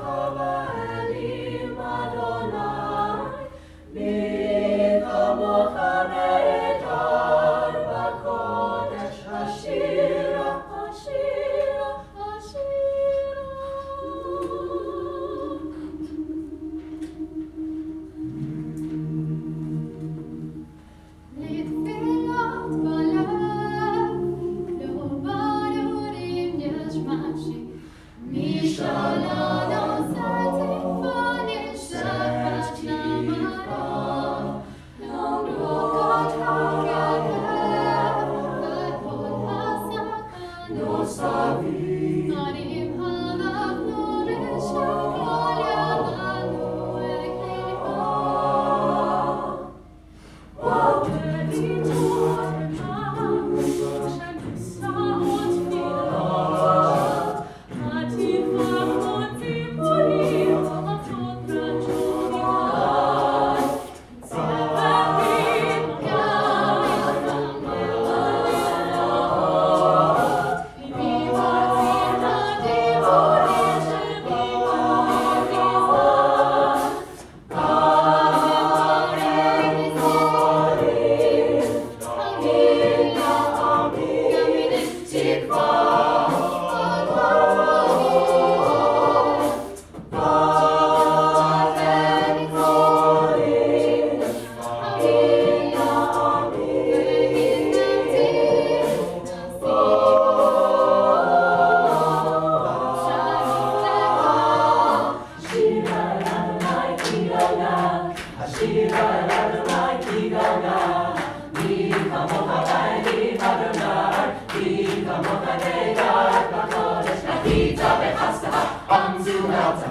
Valhalla. it was. Anzu Melza,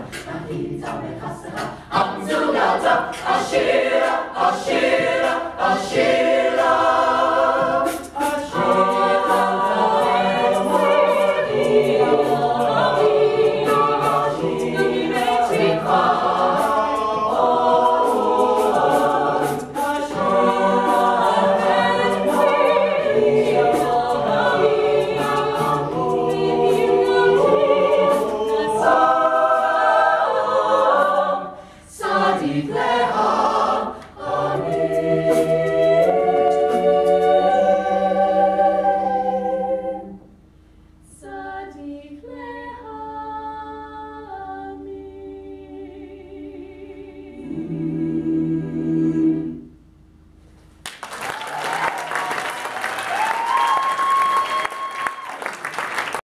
bless.